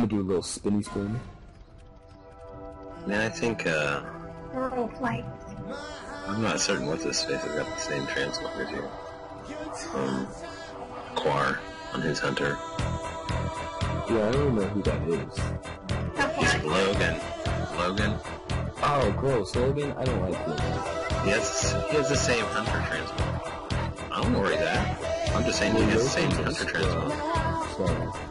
I'm gonna do a little spinny spin. Man, I think, uh, Rural flight. I'm not certain what this space has got the same translator here. Um, Quar on his hunter. Yeah, I don't even know who that is. He's Logan. Logan? Oh, gross. Logan? I don't like him. He has, he has the same hunter transmog. I don't worry that. I'm just saying he has the same hunter transmog.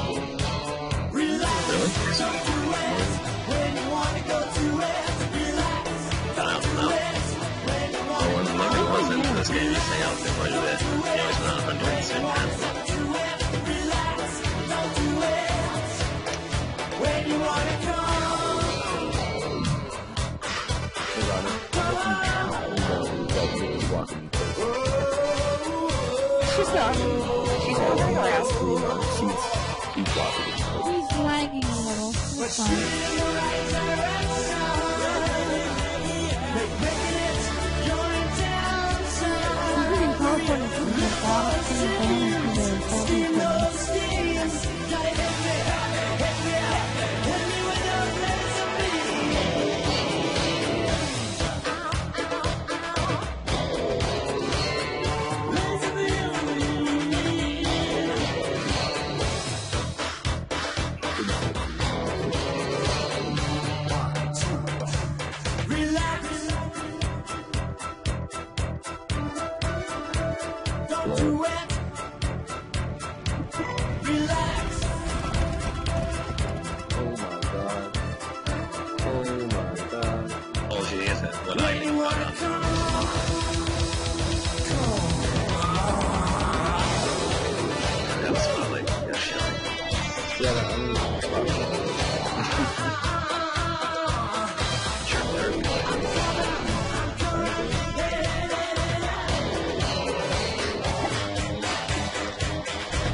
hunter at the same time. Hold on. I'm looking down. Like, really walking me close. She's not. She's around. She's, she's walking me close. He's lagging a little. It's fine. Oh my god. Oh my god. Oh, she is it. What I mean.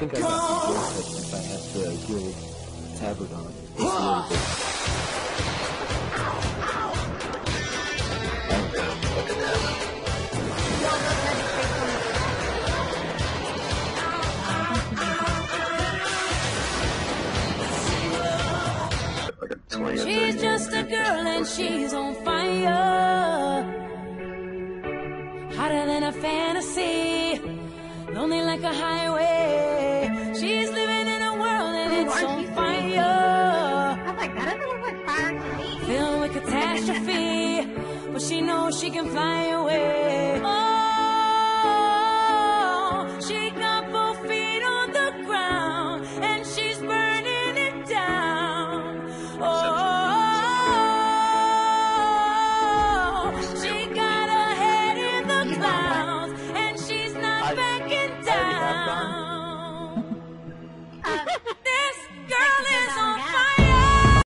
think I got some voice if I have to heal Tabardon. It's a little bit. Look at that. Like a 20 or 30 She's just a girl and she's on fire. Hotter than a fantasy. Lonely like a highway. She's living in a world and it's on fire. I was like, that doesn't look like fire to me. Filled with catastrophe. But she knows she can fly away. And